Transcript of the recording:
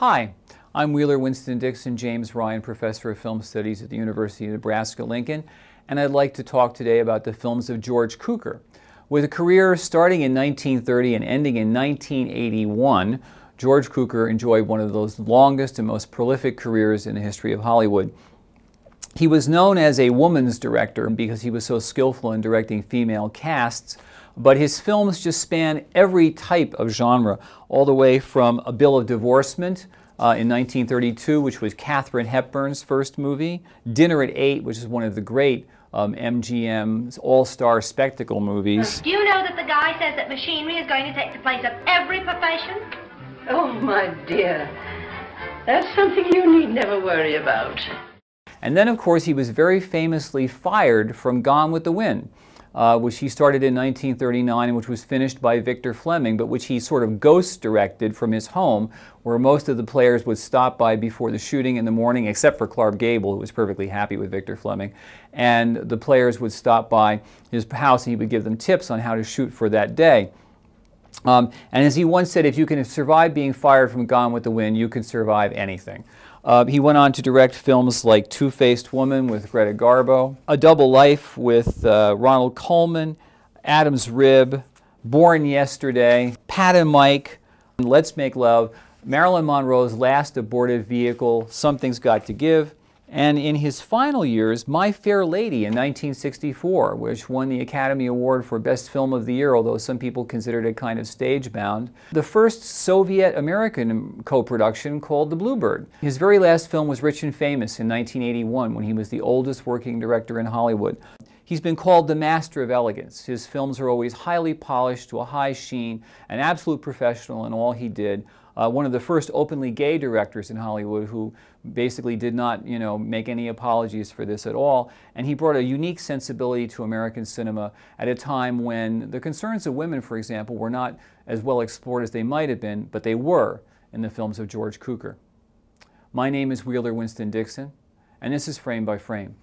Hi, I'm Wheeler Winston Dixon, James Ryan Professor of Film Studies at the University of Nebraska-Lincoln, and I'd like to talk today about the films of George Cukor. With a career starting in 1930 and ending in 1981, George Cukor enjoyed one of those longest and most prolific careers in the history of Hollywood. He was known as a woman's director because he was so skillful in directing female casts, but his films just span every type of genre, all the way from A Bill of Divorcement uh, in 1932, which was Katharine Hepburn's first movie, Dinner at Eight, which is one of the great um, MGM's all-star spectacle movies. Do you know that the guy says that machinery is going to take the place of every profession? Oh, my dear. That's something you need never worry about. And then, of course, he was very famously fired from Gone with the Wind uh, which he started in 1939 and which was finished by Victor Fleming, but which he sort of ghost directed from his home, where most of the players would stop by before the shooting in the morning, except for Clark Gable, who was perfectly happy with Victor Fleming. And the players would stop by his house and he would give them tips on how to shoot for that day. Um, and as he once said, if you can survive being fired from Gone with the Wind, you can survive anything. Uh, he went on to direct films like Two Faced Woman with Greta Garbo, A Double Life with uh, Ronald Colman, Adam's Rib, Born Yesterday, Pat and Mike, Let's Make Love, Marilyn Monroe's last abortive vehicle, Something's Got to Give, and in his final years, My Fair Lady in 1964, which won the Academy Award for Best Film of the Year, although some people considered it kind of stage-bound. The first Soviet-American co-production called The Bluebird. His very last film was Rich and Famous in 1981, when he was the oldest working director in Hollywood. He's been called the master of elegance. His films are always highly polished to a high sheen, an absolute professional in all he did. Uh, one of the first openly gay directors in Hollywood who basically did not, you know, make any apologies for this at all. And he brought a unique sensibility to American cinema at a time when the concerns of women, for example, were not as well explored as they might have been, but they were in the films of George Cukor. My name is Wheeler Winston Dixon, and this is Frame by Frame.